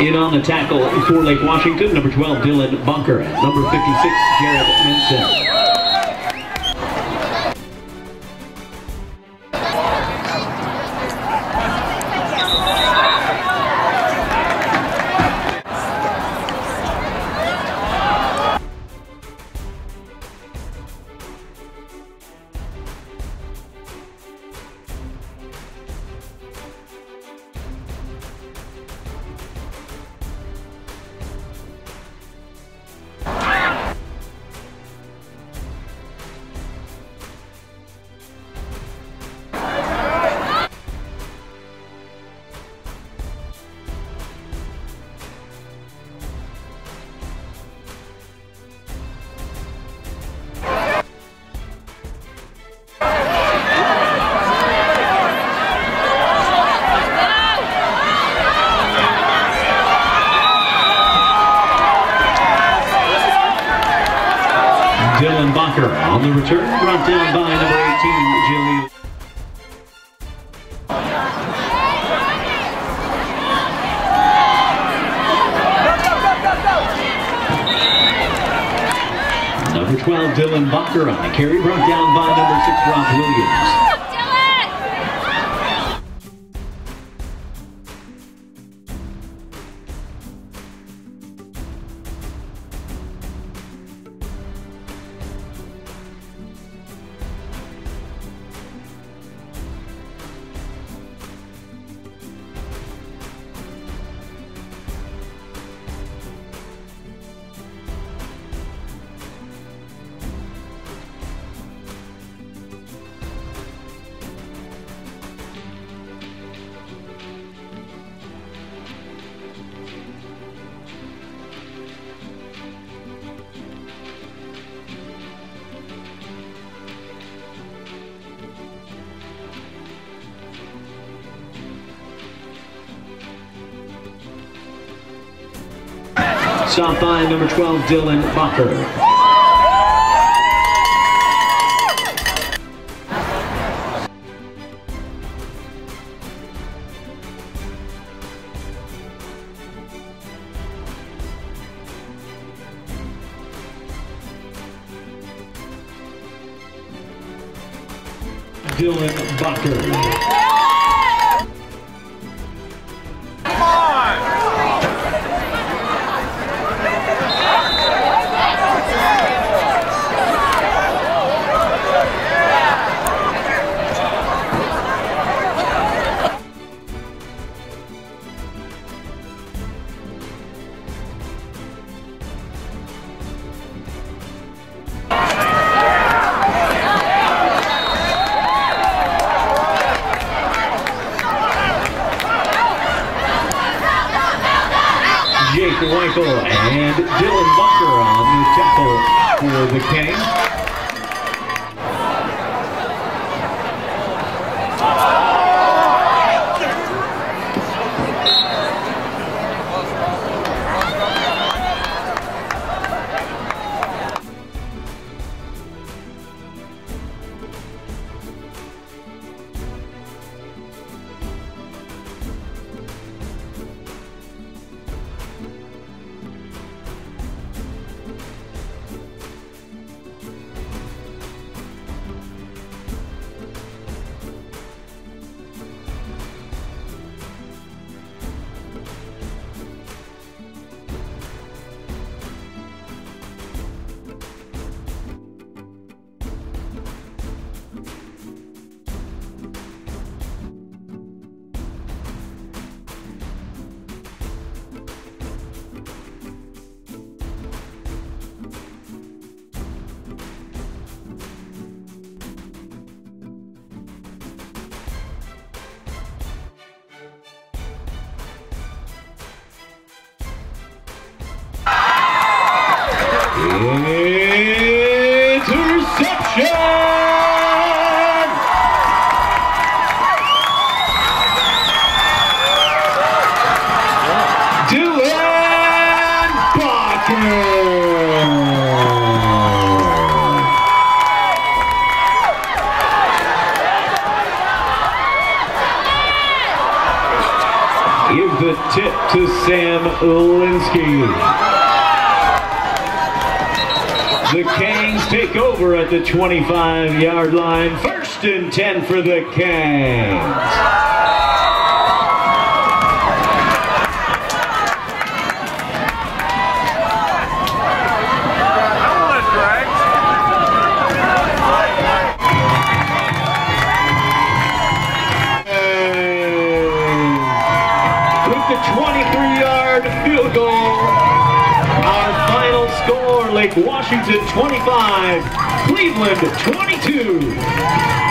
In on the tackle for Lake Washington, number 12, Dylan Bunker. Number 56, Jared Menson. Dylan Bunker on the return, brought down by number 18, Jillian. Number 12, Dylan Bunker on the carry, brought down by number 6, Rob Williams. Stop by number 12, Dylan Bunker. Dylan Bunker. Dylan Bunker on the tackle for the Canes. Give the tip to Sam Linsky. The Canes take over at the 25-yard line. First and 10 for the Canes. Lake Washington 25, Cleveland 22.